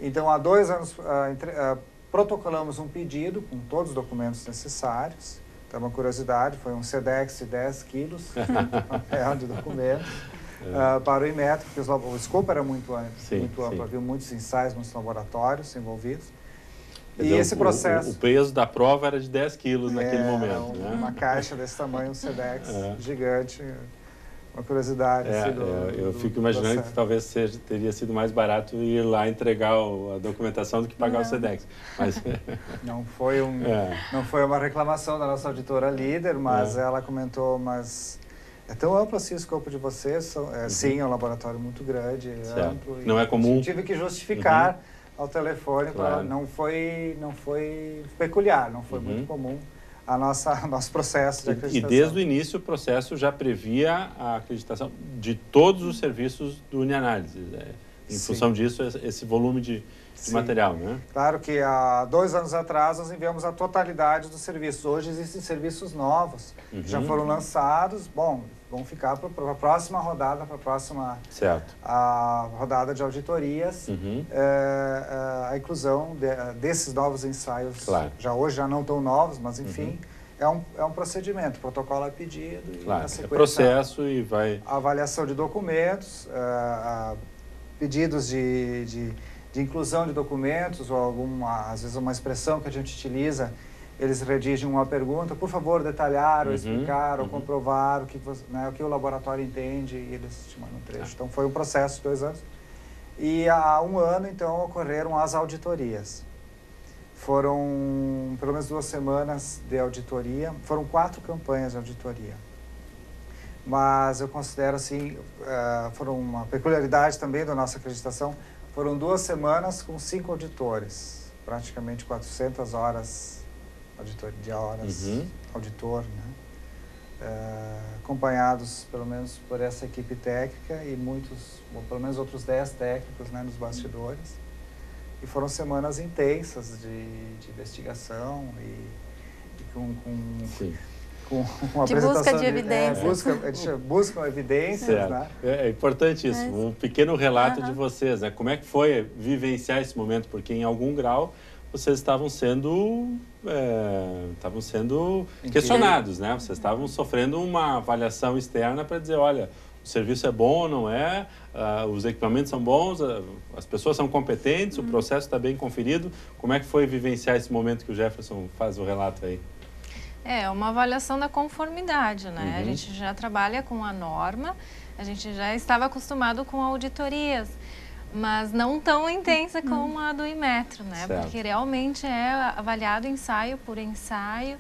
Então, há dois anos, ah, entre, ah, protocolamos um pedido com todos os documentos necessários. Então, uma curiosidade, foi um SEDEX de 10 quilos, papel de documentos uh, para o Inmetro, porque o escopo era muito amplo, sim, muito amplo. havia muitos ensaios, muitos laboratórios envolvidos. E esse processo... O, o, peso da prova era de 10 quilos é, naquele momento. Uma, né? uma caixa desse tamanho, um SEDEX é. gigante, uma curiosidade. É, assim, do, é, eu do, fico imaginando processo. que talvez seja, teria sido mais barato ir lá entregar o, a documentação do que pagar o SEDEX. Mas... não, foi um, é. não foi uma reclamação da nossa auditora líder, mas é. ela comentou, mas é tão amplo assim o escopo de vocês? São, é, uhum. Sim, é um laboratório muito grande, é amplo. Não é comum. Tive que justificar uhum. Ao telefone, claro. pra, não, foi, não foi peculiar, não foi uhum. muito comum a nossa nosso processo de acreditação. E desde o início o processo já previa a acreditação de todos os serviços do Unianálise. É, em Sim. função disso, esse volume de, de material, né? Claro que há dois anos atrás nós enviamos a totalidade dos serviços. Hoje existem serviços novos uhum. que já foram lançados. Bom, vão ficar para a próxima rodada, para a próxima certo. a rodada de auditorias, uhum. é, é, a inclusão de, desses novos ensaios. Claro. Já hoje já não tão novos, mas enfim. Uhum. É um, é um procedimento, protocolo é pedido claro, e sequência, é processo e vai... Avaliação de documentos, uh, pedidos de, de, de, inclusão de documentos ou alguma, às vezes uma expressão que a gente utiliza eles redigem uma pergunta, por favor, detalhar ou uhum, explicar uhum. ou comprovar o que, né, o que o laboratório entende e eles te mandam um trecho. Então, foi um processo de dois anos. E há um ano, então, ocorreram as auditorias. Foram pelo menos duas semanas de auditoria, foram quatro campanhas de auditoria. Mas eu considero assim, uh, foram uma peculiaridade também da nossa acreditação, foram duas semanas com cinco auditores, praticamente 400 horas auditor, de horas uhum. auditor, né? Uh, acompanhados pelo menos por essa equipe técnica e muitos, ou pelo menos outros 10 técnicos né, nos bastidores. E foram semanas intensas de, de investigação e, e com, com, com, com de busca de, de evidências. É, busca, buscam evidências. Né? É, é, importante isso, um pequeno relato uhum. de vocês. Né? Como é que foi vivenciar esse momento? Porque em algum grau vocês estavam sendo é, estavam sendo questionados, né? Vocês estavam sofrendo uma avaliação externa para dizer, olha, o serviço é bom, não é? Uh, os equipamentos são bons, uh, as pessoas são competentes, uhum. o processo está bem conferido. Como é que foi vivenciar esse momento que o Jefferson faz o relato aí? É, uma avaliação da conformidade, né? Uhum. A gente já trabalha com a norma, a gente já estava acostumado com auditorias mas não tão intensa uhum. como a do Imetro, né? Certo. Porque realmente é avaliado ensaio por ensaio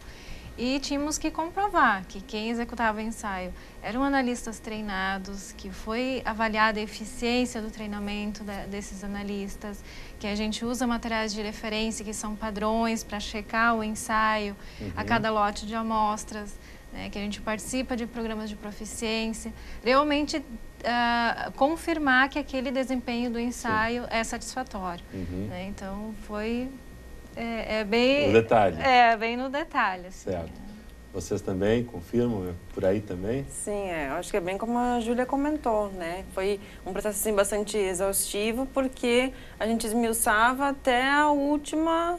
e tínhamos que comprovar que quem executava o ensaio eram analistas treinados, que foi avaliada a eficiência do treinamento desses analistas, que a gente usa materiais de referência que são padrões para checar o ensaio uhum. a cada lote de amostras, né? que a gente participa de programas de proficiência. Realmente uh, confirmar que aquele desempenho do ensaio Sim. é satisfatório. Uhum. Né? Então, foi é, é, bem... No detalhe. É, bem no detalhe. Assim, certo. É. Vocês também confirmam por aí também? Sim, é, acho que é bem como a Júlia comentou, né? Foi um processo assim, bastante exaustivo porque a gente esmiuçava até a última,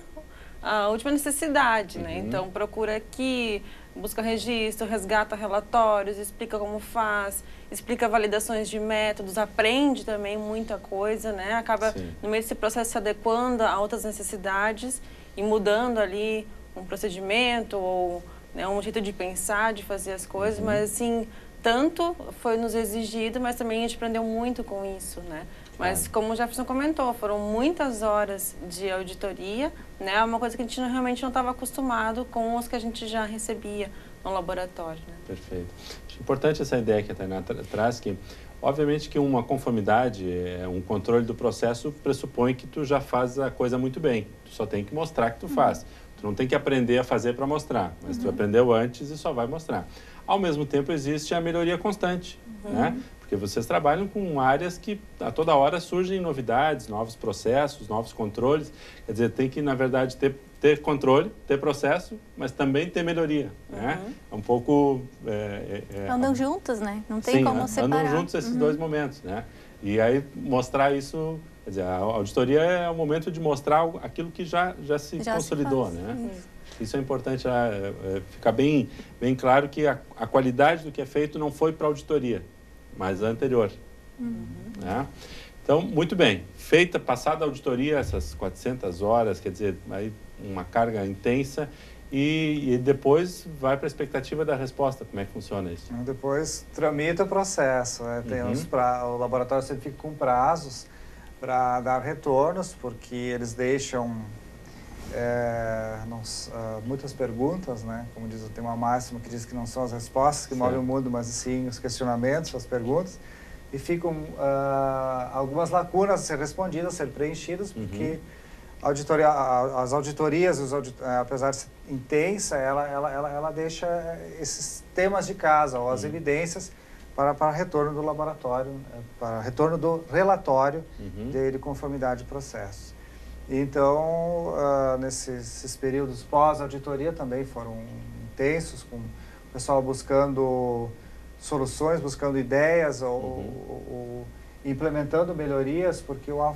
a última necessidade, né? uhum. né? Então procura aqui, busca registro, resgata relatórios, explica como faz, explica validações de métodos, aprende também muita coisa, né? Acaba Sim. no meio desse processo se adequando a outras necessidades e mudando ali um procedimento ou né, um jeito de pensar, de fazer as coisas, uhum. mas assim, tanto foi nos exigido, mas também a gente aprendeu muito com isso, né? Mas como o Jefferson comentou, foram muitas horas de auditoria, né? É uma coisa que a gente realmente não estava acostumado com os que a gente já recebia no laboratório. Né? Perfeito. Importante essa ideia que a Tainá tra traz, que obviamente que uma conformidade, é, um controle do processo pressupõe que tu já faz a coisa muito bem. Tu só tem que mostrar que tu uhum. faz. Tu não tem que aprender a fazer para mostrar, mas uhum. tu aprendeu antes e só vai mostrar. Ao mesmo tempo existe a melhoria constante, uhum. né? Porque vocês trabalham com áreas que a toda hora surgem novidades, novos processos, novos controles. Quer dizer, tem que, na verdade, ter ter controle, ter processo, mas também ter melhoria, né? Uhum. É um pouco... É, é, é andam juntos, né? Não tem sim, como separar. andam juntos esses uhum. dois momentos, né? E aí mostrar isso... Quer dizer, a auditoria é o momento de mostrar aquilo que já, já se já consolidou, se né? Isso. isso é importante é, é, ficar bem, bem claro que a, a qualidade do que é feito não foi para a auditoria, mas a anterior. Uhum. Né? Então, muito bem. Feita, passada a auditoria, essas 400 horas, quer dizer, aí uma carga intensa e, e depois vai para a expectativa da resposta. Como é que funciona isso? Depois tramita o processo. Né? Tem uhum. pra, o laboratório sempre fica com prazos para dar retornos, porque eles deixam é, não, uh, muitas perguntas, né? Como diz, tem uma máxima que diz que não são as respostas que movem o mundo, mas sim os questionamentos, as perguntas. E ficam uh, algumas lacunas a ser respondidas, a ser preenchidas, porque uhum auditoria, as auditorias, os audit, é, apesar de ser intensa, ela, ela, ela, ela deixa esses temas de casa, ou as uhum. evidências, para, para retorno do laboratório, é, para retorno do relatório uhum. de, de conformidade de processo. Então, uh, nesses períodos pós-auditoria também foram intensos, com o pessoal buscando soluções, buscando ideias ou, uhum. ou, ou implementando melhorias, porque o,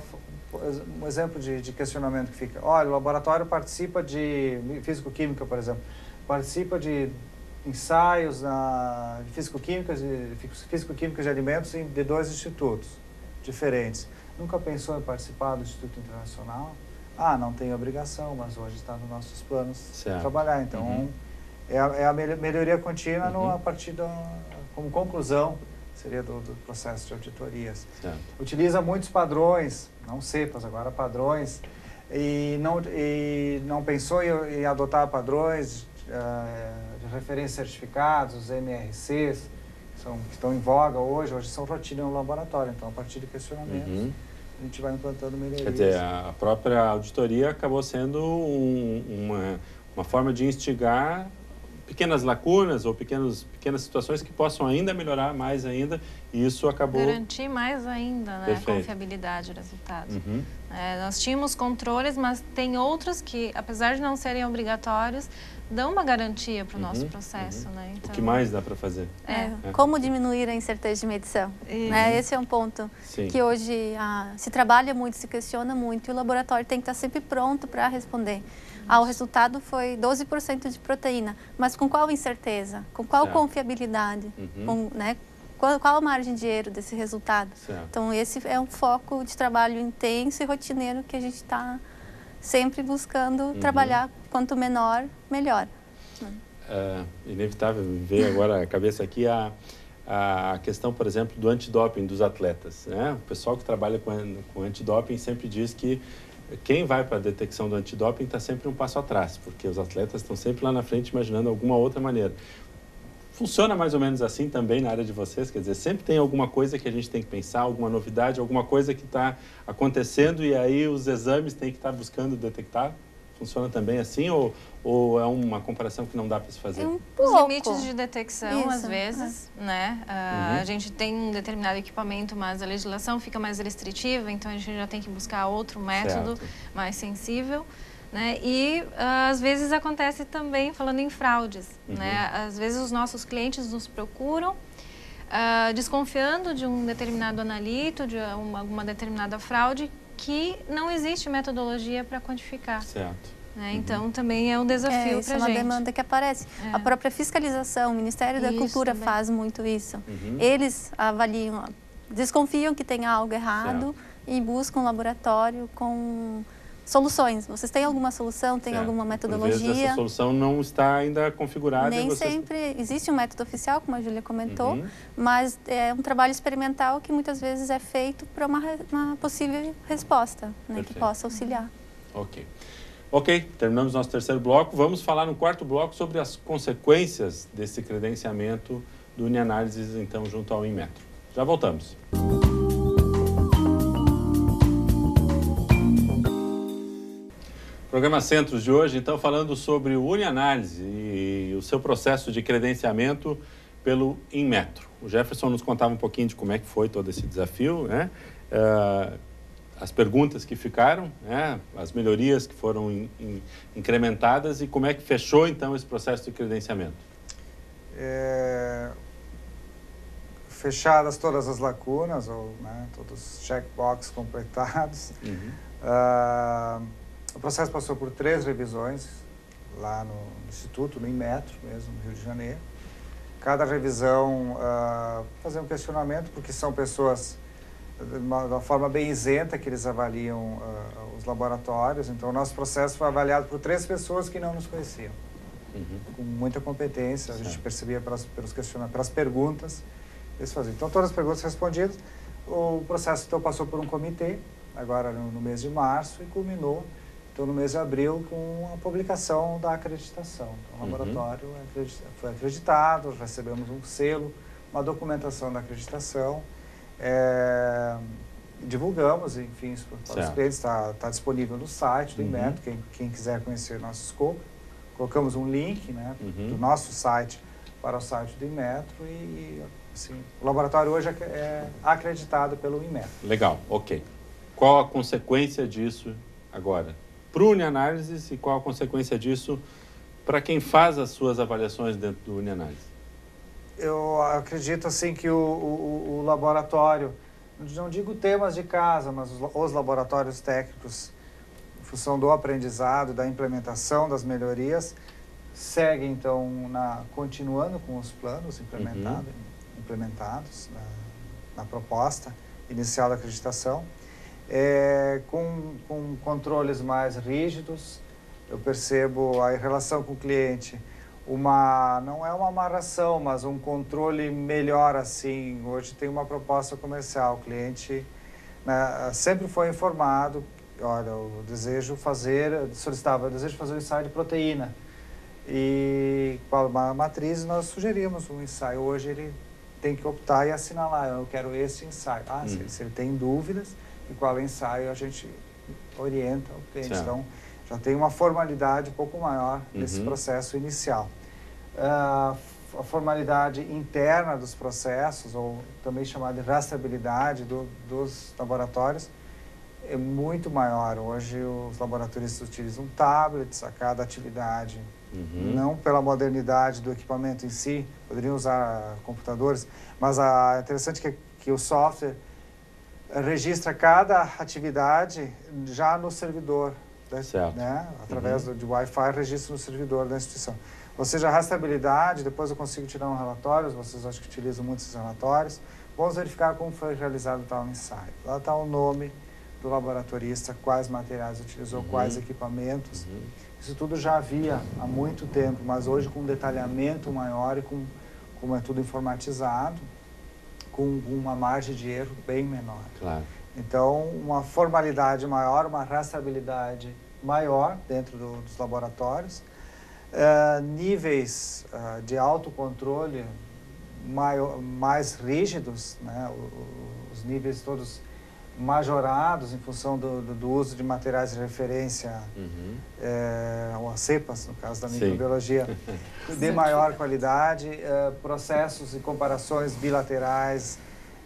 um exemplo de, de, questionamento que fica. Olha, o laboratório participa de físico-química, por exemplo, participa de ensaios na, de físico-química de, físico de alimentos de dois institutos diferentes. Nunca pensou em participar do Instituto Internacional? Ah, não tem obrigação, mas hoje está nos nossos planos certo. trabalhar. Então, uhum. é, a, é, a, melhoria contínua uhum. no, a partir da, como conclusão seria do, do processo de auditorias. Certo. Utiliza muitos padrões, não CEPAS, agora padrões, e não, e não pensou em, em adotar padrões uh, de referência certificados, os MRCs, são, que estão em voga hoje, hoje são rotina no laboratório, então a partir de questionamentos. Uhum a gente vai implantando melhorias. Quer dizer, a própria auditoria acabou sendo um, uma, uma forma de instigar pequenas lacunas ou pequenos, pequenas situações que possam ainda melhorar mais ainda e isso acabou... Garantir mais ainda né, a confiabilidade do resultado. Uhum. É, nós tínhamos controles, mas tem outros que, apesar de não serem obrigatórios, dão uma garantia para o uhum, nosso processo. Uhum. Né? Então, o que mais dá para fazer? É. é. Como diminuir a incerteza de medição? Né? Esse é um ponto Sim. que hoje ah, se trabalha muito, se questiona muito, e o laboratório tem que estar sempre pronto para responder. Ah, o resultado foi 12% de proteína, mas com qual incerteza? Com qual certo. confiabilidade? Uhum. Com, né, qual, qual, a margem de erro desse resultado? Certo. Então, esse é um foco de trabalho intenso e rotineiro que a gente está sempre buscando uhum. trabalhar quanto menor, melhor. É inevitável ver agora a cabeça aqui a, a questão, por exemplo, do antidoping dos atletas. Né? O pessoal que trabalha com, com antidoping sempre diz que quem vai para a detecção do antidoping está sempre um passo atrás, porque os atletas estão sempre lá na frente imaginando alguma outra maneira. Funciona mais ou menos assim também na área de vocês? Quer dizer, sempre tem alguma coisa que a gente tem que pensar, alguma novidade, alguma coisa que está acontecendo e aí os exames têm que estar tá buscando detectar? Funciona também assim ou, ou é uma comparação que não dá para se fazer? É um Os limites de detecção, Isso, às vezes, é. né? Uh, uhum. A gente tem um determinado equipamento, mas a legislação fica mais restritiva, então a gente já tem que buscar outro método certo. mais sensível. Né? E uh, às vezes acontece também falando em fraudes. Uhum. Né? Às vezes os nossos clientes nos procuram uh, desconfiando de um determinado analito, de uma, alguma determinada fraude que não existe metodologia para quantificar. Certo. Né? Então também é um desafio é, para a gente. É uma demanda que aparece. É. A própria fiscalização, o Ministério da isso Cultura também. faz muito isso. Uhum. Eles avaliam, desconfiam que tem algo errado certo. e buscam um laboratório com soluções. Vocês têm alguma solução, tem certo. alguma metodologia? Vezes essa solução não está ainda configurada. Nem vocês... sempre existe um método oficial, como a Júlia comentou, uhum. mas é um trabalho experimental que muitas vezes é feito para uma, uma, possível resposta, né, que possa auxiliar. Ok. Ok, terminamos nosso terceiro bloco. Vamos falar no quarto bloco sobre as consequências desse credenciamento do Unianálises, então, junto ao Inmetro. Já voltamos. Programa Centros de hoje, então, falando sobre o Unianálise e o seu processo de credenciamento pelo Inmetro. O Jefferson nos contava um pouquinho de como é que foi todo esse desafio, né? Uh, as perguntas que ficaram, né? as melhorias que foram in, in, incrementadas e como é que fechou, então, esse processo de credenciamento. É... Fechadas todas as lacunas, ou né, todos os checkbox completados. Uhum. Uh o processo passou por três revisões lá no Instituto, no Inmetro mesmo, no Rio de Janeiro. Cada revisão uh, fazer um questionamento, porque são pessoas de uma, de uma forma bem isenta que eles avaliam uh, os laboratórios. Então, o nosso processo foi avaliado por três pessoas que não nos conheciam. Uhum. Com muita competência, a gente percebia pelas, pelos questionamentos, pelas perguntas eles faziam. Então, todas as perguntas respondidas. O processo, então, passou por um comitê, agora no, no mês de março, e culminou então, no mês de abril, com a publicação da acreditação. Então, o uhum. laboratório uhum. foi acreditado, recebemos um selo, uma documentação da acreditação, é, divulgamos, enfim, para os clientes, está tá disponível no site do uhum. Quem, quem quiser conhecer nosso escopo. Colocamos um link né, uhum. do nosso site para o site do Inmetro e, assim, o laboratório hoje é, é acreditado pelo Inmetro. Legal, ok. Qual a consequência disso agora? Para o Unianálise e qual a consequência disso para quem faz as suas avaliações dentro do Unianálise? Eu acredito assim que o, o, o, laboratório, não digo temas de casa, mas os, os laboratórios técnicos, em função do aprendizado, da implementação das melhorias, seguem então na, continuando com os planos implementado, uhum. implementados na, na proposta inicial da acreditação É, com, com controles mais rígidos, eu percebo a relação com o cliente, uma não é uma amarração, mas um controle melhor assim. Hoje tem uma proposta comercial, o cliente né, sempre foi informado, olha, eu desejo fazer, solicitava, eu desejo fazer um ensaio de proteína. E com a matriz nós sugerimos um ensaio. Hoje ele tem que optar e assinalar, eu quero esse ensaio. Ah, se, uhum. se, ele tem dúvidas e qual é ensaio, a gente orienta o cliente. Certo. Então, já tem uma formalidade um pouco maior nesse uhum. processo inicial. Uh, a formalidade interna dos processos, ou também chamada de rastreabilidade do, dos laboratórios, é muito maior. Hoje os laboratórios utilizam tablets a cada atividade, uhum. não pela modernidade do equipamento em si, poderiam usar computadores, mas a, é interessante que, que o software registra cada atividade já no servidor, né? certo. né? através uhum. do, de Wi-Fi, registra no servidor da instituição. Ou seja, a rastreabilidade, depois eu consigo tirar um relatório, vocês acho que utilizam muito esses relatórios. Vamos verificar como foi realizado tal ensaio. Lá está o nome do laboratorista, quais materiais utilizou, uhum. quais equipamentos. Uhum. Isso tudo já havia há muito tempo, mas hoje com um detalhamento maior e com, como é tudo informatizado, com uma margem de erro bem menor. Claro. Então, uma formalidade maior, uma rastreabilidade maior dentro do, dos laboratórios uh, níveis uh, de autocontrole maior, mais rígidos, né? os níveis todos majorados em função do, do, do uso de materiais de referência, uhum. é, ou as cepas, no caso da microbiologia, de maior qualidade, é, processos e comparações bilaterais,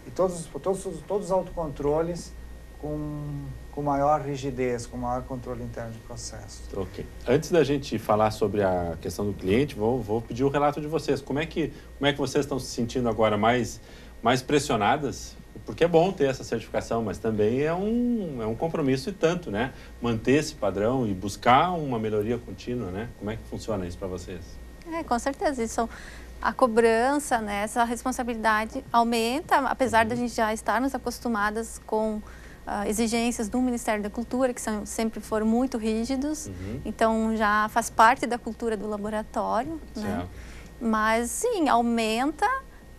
e todos, todos, todos os autocontroles com com maior rigidez, com maior controle interno de processos. Ok. Antes da gente falar sobre a questão do cliente, vou, vou pedir o relato de vocês. Como é que, como é que vocês estão se sentindo agora mais, mais pressionadas? Porque é bom ter essa certificação, mas também é um, é um compromisso e tanto, né? Manter esse padrão e buscar uma melhoria contínua, né? Como é que funciona isso para vocês? É, com certeza. Isso a cobrança, né, essa responsabilidade aumenta, apesar uhum. da gente já estarmos acostumadas com uh, exigências do Ministério da Cultura, que são, sempre foram muito rígidos, uhum. então já faz parte da cultura do laboratório. Né? Mas sim, aumenta,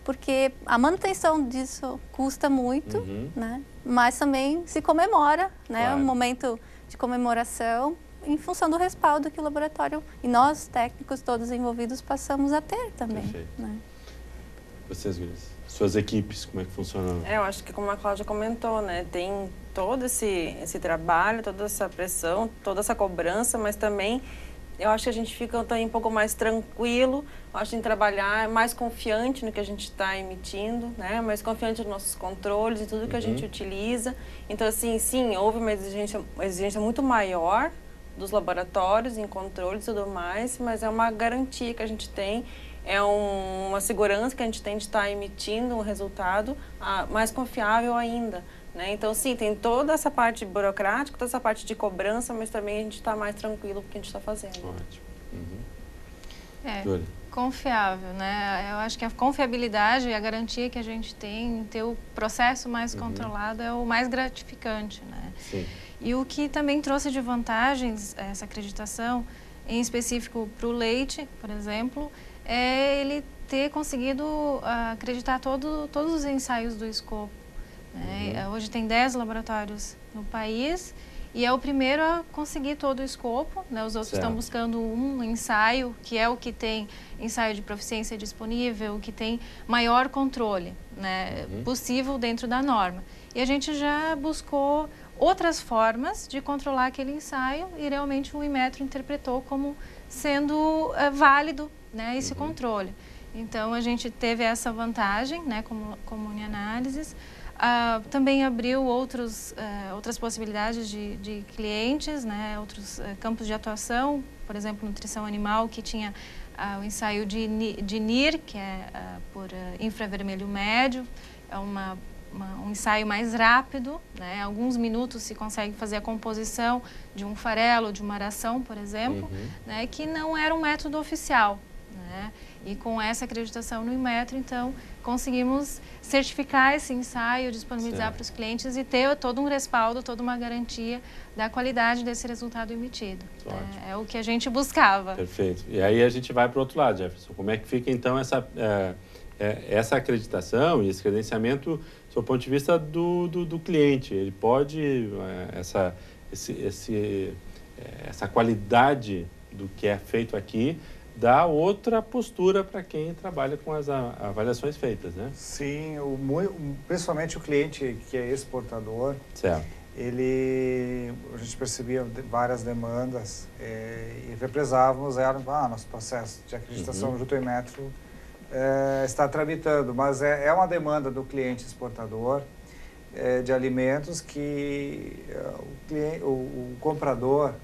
porque a manutenção disso custa muito, uhum. né? mas também se comemora, né? Claro. um momento de comemoração em função do respaldo que o laboratório e nós técnicos todos envolvidos passamos a ter também. Perfeito. Né? Vocês, Guilherme? suas equipes, como é que funciona? É, eu acho que como a Cláudia comentou, né, tem todo esse, esse trabalho, toda essa pressão, toda essa cobrança, mas também eu acho que a gente fica também um pouco mais tranquilo, acho que trabalhar mais confiante no que a gente está emitindo, né, mais confiante nos nossos controles e tudo que uhum. a gente uhum. utiliza. Então, assim, sim, houve uma exigência, uma exigência muito maior dos laboratórios em controles e tudo mais, mas é uma garantia que a gente tem é um, uma segurança que a gente tem de estar emitindo um resultado ah, mais confiável ainda. Né? Então, sim, tem toda essa parte burocrática, toda essa parte de cobrança, mas também a gente está mais tranquilo com o que a gente está fazendo. Ótimo. Uhum. É, confiável, né? Eu acho que a confiabilidade e a garantia que a gente tem em ter o processo mais uhum. controlado é o mais gratificante, né? Sim. E o que também trouxe de vantagens essa acreditação, em específico para o leite, por exemplo, é ele ter conseguido uh, acreditar todo, todos os ensaios do escopo. Né? Uhum. Hoje tem 10 laboratórios no país e é o primeiro a conseguir todo o escopo. Né? Os outros certo. estão buscando um ensaio, que é o que tem ensaio de proficiência disponível, que tem maior controle né? Uhum. possível dentro da norma. E a gente já buscou outras formas de controlar aquele ensaio e realmente o Inmetro interpretou como sendo uh, válido né, esse uhum. controle. Então, a gente teve essa vantagem, né, como, como em análises. Uh, também abriu outros, uh, outras possibilidades de, de clientes, né, outros uh, campos de atuação, por exemplo, nutrição animal, que tinha o ensaio de, de NIR, que é por infravermelho médio, é uma, uma, um ensaio mais rápido, né, alguns minutos se consegue fazer a composição de um farelo, de uma ração, por exemplo, uhum. né, que não era um método oficial. Né? E com essa acreditação no Inmetro, então, conseguimos certificar esse ensaio, disponibilizar para os clientes e ter todo um respaldo, toda uma garantia da qualidade desse resultado emitido. É, é, o que a gente buscava. Perfeito. E aí a gente vai para o outro lado, Jefferson. Como é que fica, então, essa, é, é, essa acreditação e esse credenciamento do ponto de vista do, do, do cliente? Ele pode, é, essa, esse, esse, é, essa qualidade do que é feito aqui dá outra postura para quem trabalha com as avaliações feitas, né? Sim, o, principalmente o cliente que é exportador, certo. ele, a gente percebia várias demandas é, e represávamos ela, ah, nosso processo de acreditação uhum. junto ao Metro é, está tramitando, mas é, é, uma demanda do cliente exportador é, de alimentos que o, cliente, o, o comprador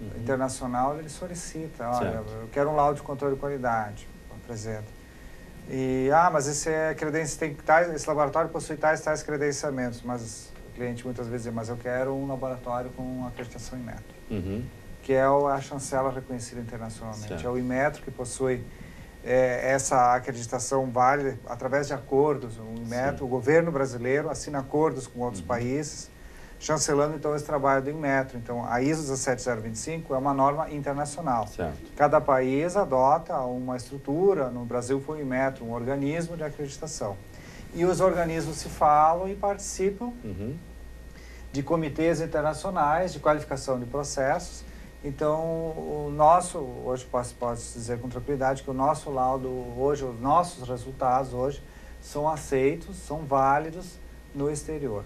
uhum. internacional, ele solicita, olha, certo. eu quero um laudo de controle de qualidade, apresenta. E, ah, mas esse, é credenci, tem tais, esse laboratório possui tais tais credenciamentos, mas o cliente muitas vezes diz, mas eu quero um laboratório com acreditação Inmetro, uhum. que é a chancela reconhecida internacionalmente. Certo. É o Inmetro que possui é, essa acreditação vale através de acordos. O Inmetro, o governo brasileiro assina acordos com outros uhum. países chancelando então esse trabalho do Inmetro. Então, a ISO 17025 é uma norma internacional. Certo. Cada país adota uma estrutura, no Brasil foi o Inmetro, um organismo de acreditação. E os organismos se falam e participam uhum. de comitês internacionais de qualificação de processos. Então, o nosso, hoje posso, posso dizer com tranquilidade que o nosso laudo hoje, os nossos resultados hoje, são aceitos, são válidos no exterior.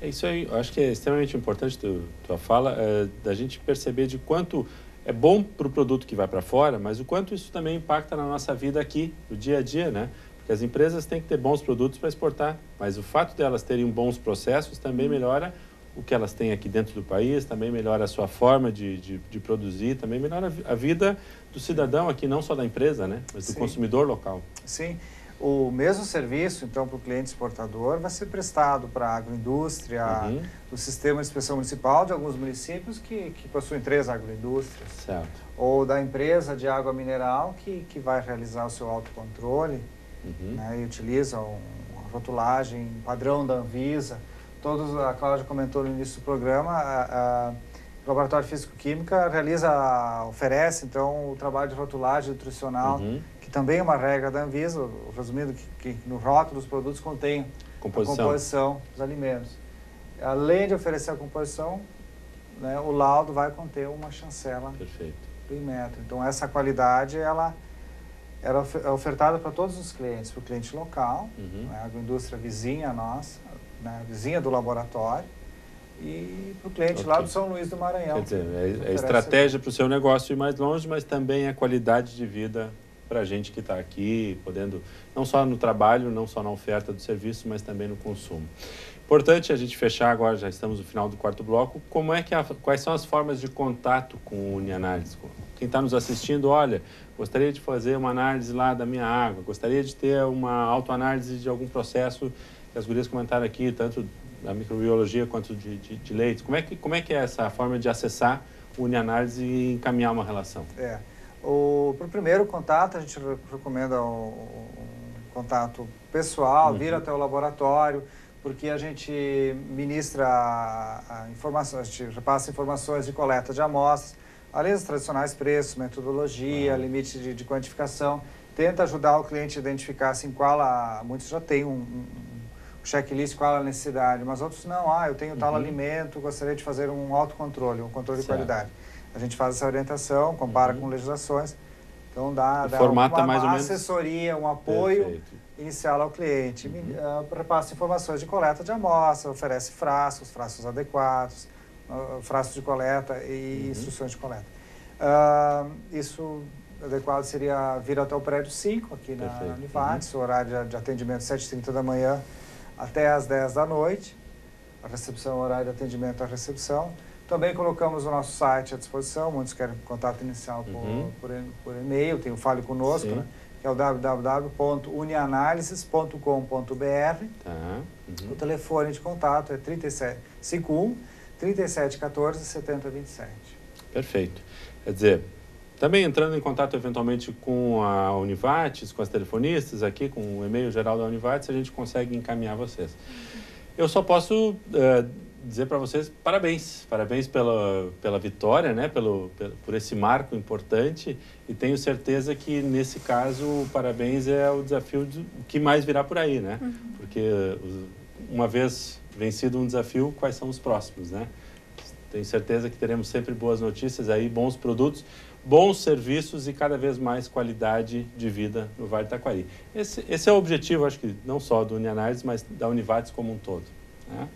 É isso aí, eu acho que é extremamente importante tu, tua fala, é, da gente perceber de quanto é bom para o produto que vai para fora, mas o quanto isso também impacta na nossa vida aqui, no dia a dia, né? Porque as empresas têm que ter bons produtos para exportar, mas o fato delas terem bons processos também melhora o que elas têm aqui dentro do país, também melhora a sua forma de, de, de produzir, também melhora a vida do cidadão aqui, não só da empresa, né? Mas do Sim. consumidor local. Sim. O mesmo serviço, então, para o cliente exportador vai ser prestado para a agroindústria, uhum. o sistema de inspeção municipal de alguns municípios que, que possuem três agroindústrias. Certo. Ou da empresa de água mineral que, que vai realizar o seu autocontrole uhum. né, e utiliza um, uma rotulagem padrão da Anvisa. Todos, a Cláudia comentou no início do programa, a, a o Laboratório Físico-Química realiza, oferece, então, o trabalho de rotulagem nutricional uhum que também é uma regra da Anvisa, resumindo, que, que no rótulo dos produtos contém composição. a composição dos alimentos. Além de oferecer a composição, né, o laudo vai conter uma chancela Perfeito. do Inmetro. Então, essa qualidade, ela, ela é ofertada para todos os clientes, para o cliente local, uhum. né, a agroindústria vizinha nossa, né, vizinha do laboratório, e para o cliente okay. lá do São Luís do Maranhão. Quer dizer, é, é estratégia para o seu negócio ir mais longe, mas também a qualidade de vida para a gente que está aqui, podendo, não só no trabalho, não só na oferta do serviço, mas também no consumo. Importante a gente fechar agora, já estamos no final do quarto bloco, como é que a, quais são as formas de contato com o Unianálise? Quem está nos assistindo, olha, gostaria de fazer uma análise lá da minha água, gostaria de ter uma autoanálise de algum processo que as gurias comentaram aqui, tanto da microbiologia quanto de, de, de leite. Como é, que, como é que é essa forma de acessar o Unianálise e encaminhar uma relação? É. Para o primeiro contato, a gente recomenda um, um contato pessoal, uhum. vir até o laboratório, porque a gente ministra a, a informação, a gente repassa informações de coleta de amostras, além dos tradicionais preços, metodologia, uhum. limite de, de, quantificação, tenta ajudar o cliente a identificar assim, qual a. Muitos já têm um, um checklist, qual a necessidade, mas outros não. Ah, eu tenho tal uhum. alimento, gostaria de fazer um autocontrole, um controle certo. de qualidade. A gente faz essa orientação, compara uhum. com legislações. Então dá, dá uma, uma assessoria, um apoio Perfeito. inicial ao cliente. Uhum. Uh, repassa informações de coleta de amostra, oferece frascos, frascos adequados, uh, frascos de coleta e uhum. instruções de coleta. Uh, isso adequado seria vir até o prédio 5, aqui na, na Univates, uhum. o horário de, atendimento 7h30 da manhã até às 10 da noite. A recepção, horário de atendimento à recepção. Também colocamos o nosso site à disposição, muitos querem contato inicial por, uhum. por, por, e-mail, tem o Fale Conosco, né? que é o www.unianalises.com.br. Tá. Uhum. O telefone de contato é 37, 51 3714 7027. Perfeito. Quer dizer, Também entrando em contato eventualmente com a Univates, com as telefonistas aqui, com o e-mail geral da Univates, a gente consegue encaminhar vocês. Eu só posso uh, dizer para vocês parabéns, parabéns pela, pela vitória, né? Pelo, pelo, por esse marco importante e tenho certeza que nesse caso o parabéns é o desafio de, que mais virá por aí, né? Uhum. Porque uma vez vencido um desafio, quais são os próximos, né? Tenho certeza que teremos sempre boas notícias aí, bons produtos, bons serviços e cada vez mais qualidade de vida no Vale do Taquari. Esse, esse é o objetivo, acho que não só do Unianálise, mas da Univates como um todo. Né?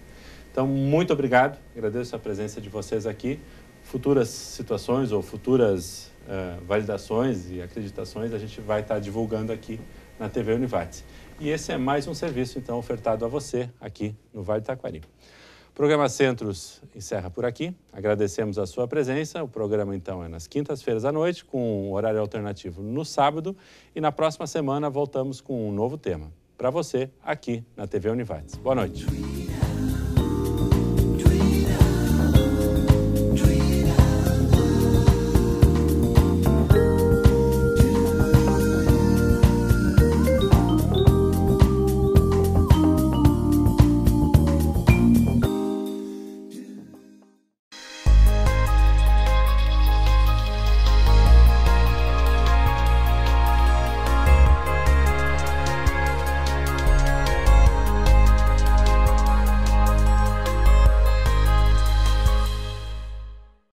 Então, muito obrigado, agradeço a presença de vocês aqui. Futuras situações ou futuras uh, validações e acreditações a gente vai estar divulgando aqui na TV Univates. E esse é mais um serviço, então, ofertado a você aqui no Vale do Taquari. O programa Centros encerra por aqui. Agradecemos a sua presença. O programa, então, é nas quintas-feiras à noite, com um horário alternativo no sábado. E na próxima semana voltamos com um novo tema para você aqui na TV Univates. Boa noite.